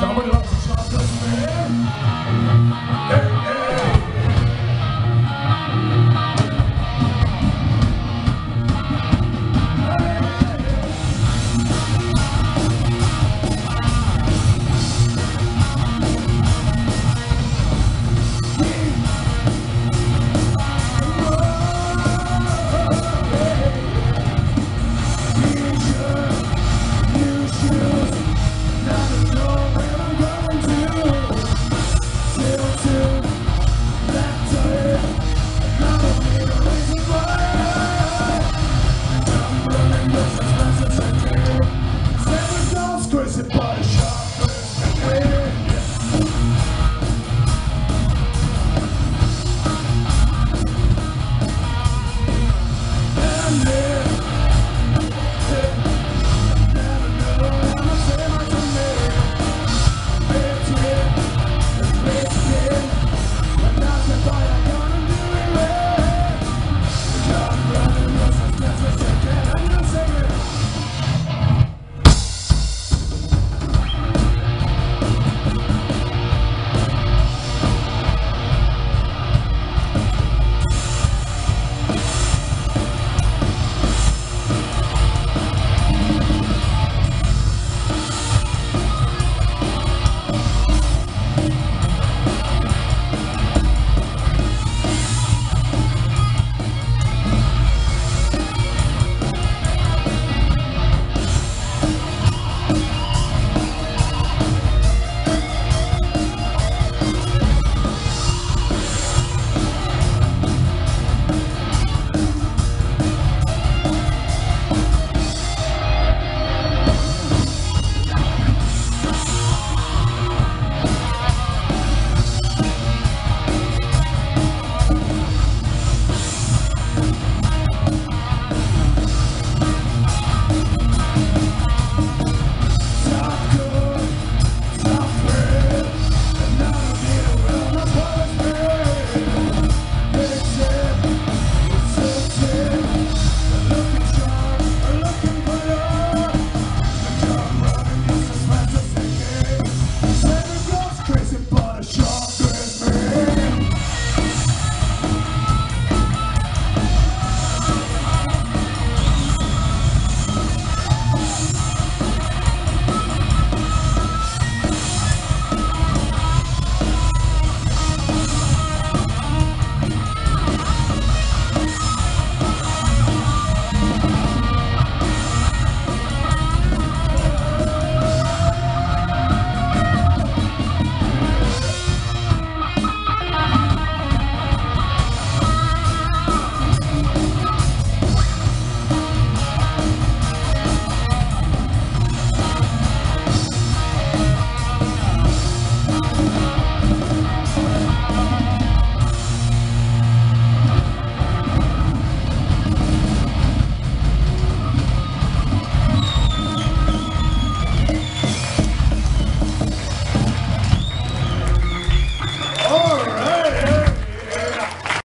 Somebody loves the chocolate, man.